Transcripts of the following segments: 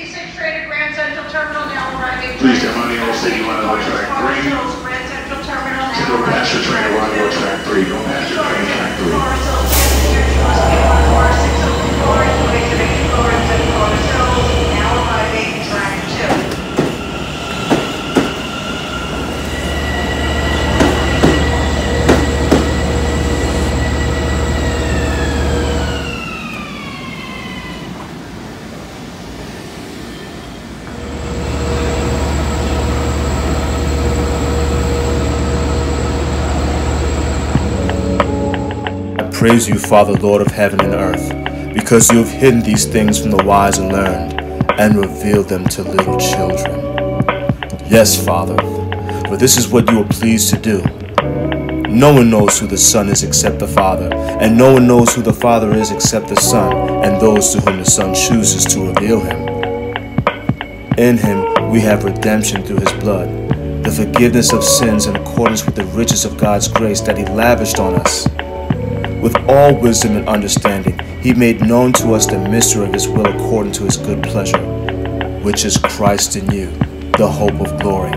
56 Trader Grand Central Terminal now arriving. Please come on the old city line track three. Grand Central Terminal now Single passenger train arrival arriving. on track three, no passenger train track three. Forest Hills, passengers must be on Forest 604, including connecting Florence and Forest Hills, now arriving track two. I praise you, Father, Lord of heaven and earth, because you have hidden these things from the wise and learned, and revealed them to little children. Yes, Father, for this is what you are pleased to do. No one knows who the Son is except the Father, and no one knows who the Father is except the Son, and those to whom the Son chooses to reveal him. In him we have redemption through his blood, the forgiveness of sins in accordance with the riches of God's grace that he lavished on us. With all wisdom and understanding, he made known to us the mystery of his will according to his good pleasure, which is Christ in you, the hope of glory.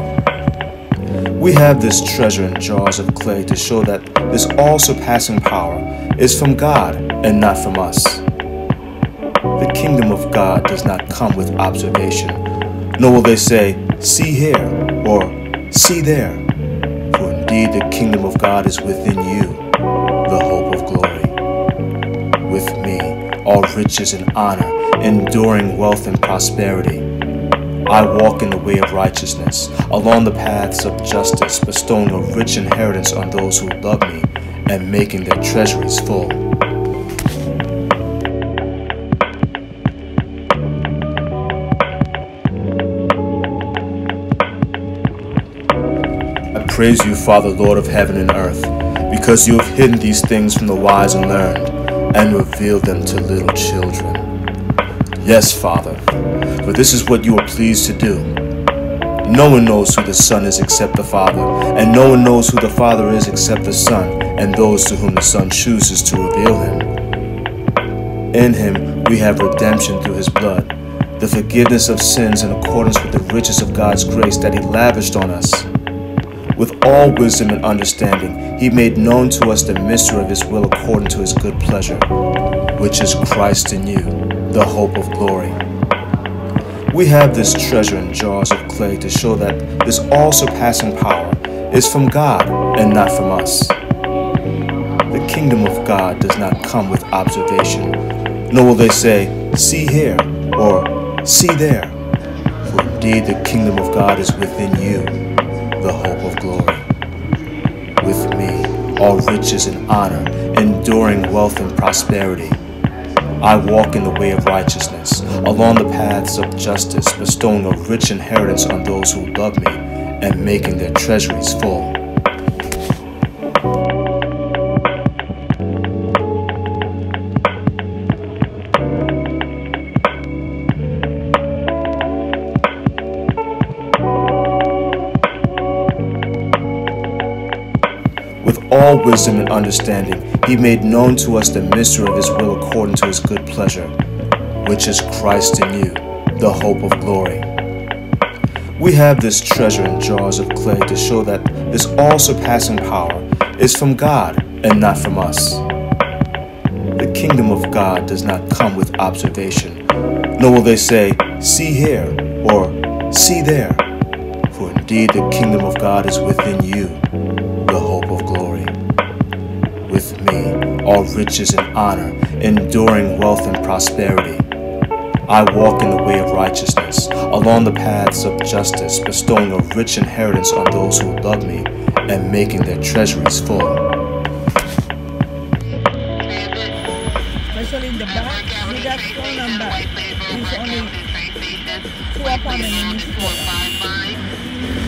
We have this treasure in jars of clay to show that this all surpassing power is from God and not from us. The kingdom of God does not come with observation, nor will they say, See here, or See there. For indeed the kingdom of God is within you, all riches and honor, enduring wealth and prosperity. I walk in the way of righteousness, along the paths of justice, bestowing a rich inheritance on those who love me, and making their treasuries full. I praise you, Father, Lord of heaven and earth, because you have hidden these things from the wise and learned, and reveal them to little children. Yes, Father, for this is what you are pleased to do. No one knows who the Son is except the Father, and no one knows who the Father is except the Son, and those to whom the Son chooses to reveal him. In him we have redemption through his blood, the forgiveness of sins in accordance with the riches of God's grace that he lavished on us. With all wisdom and understanding, he made known to us the mystery of his will according to his good pleasure, which is Christ in you, the hope of glory. We have this treasure in jars of clay to show that this all surpassing power is from God and not from us. The kingdom of God does not come with observation, nor will they say, See here, or See there. For indeed the kingdom of God is within you, of glory. With me, all riches and honor, enduring wealth and prosperity. I walk in the way of righteousness, along the paths of justice, bestowing a rich inheritance on those who love me, and making their treasuries full. All wisdom and understanding, he made known to us the mystery of his will according to his good pleasure, which is Christ in you, the hope of glory. We have this treasure in jars of clay to show that this all surpassing power is from God and not from us. The kingdom of God does not come with observation, nor will they say, See here, or See there. For indeed the kingdom of God is within you, all riches and honor, enduring wealth and prosperity. I walk in the way of righteousness, along the paths of justice, bestowing a rich inheritance on those who love me, and making their treasuries full. Especially in the back, number. It's only two apartment in this.